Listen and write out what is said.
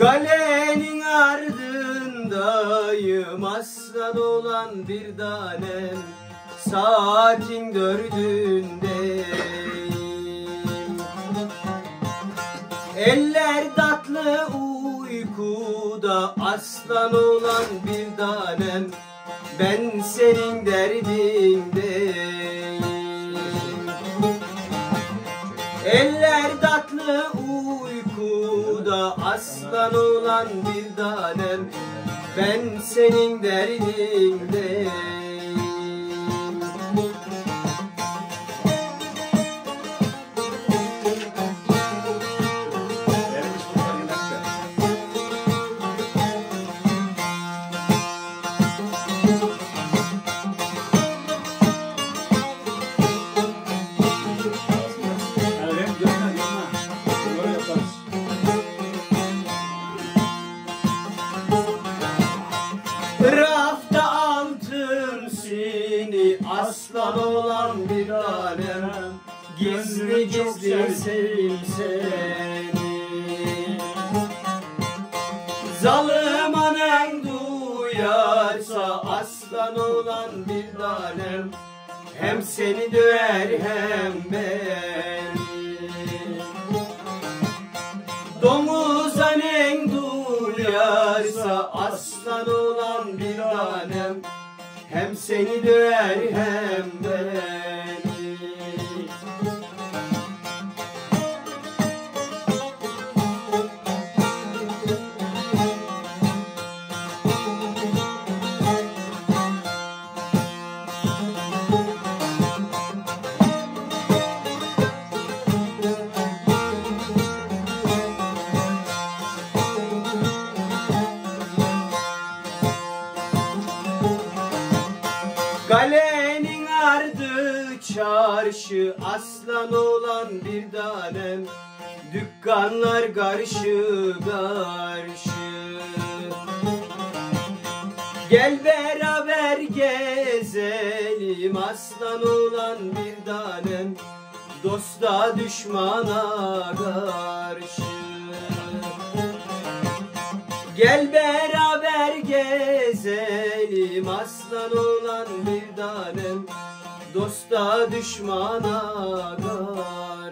Kalenin ardındayım asla dolan bir tanem. Saatin dördündeyim Eller tatlı uykuda aslan olan bir tanem. Ben senin derdindeyim Eller tatlı uykuda aslan olan bir tanem Ben senin derdindeyim Rafta altın seni aslan olan bir tanem Gizli gizli sevim seni. Zalim anan duyarsa aslan olan bir tanem Hem seni döver hem beni. Domuz anen duyarsa aslan olan seni döver hem Kalenin ardı çarşı aslan olan bir tanem Dükkanlar karşı karşı. Gel beraber gezelim aslan olan bir tanem Dosta düşmana karşı. Gel beraber gezelim aslan olan bir tanem Dosta düşmana karşı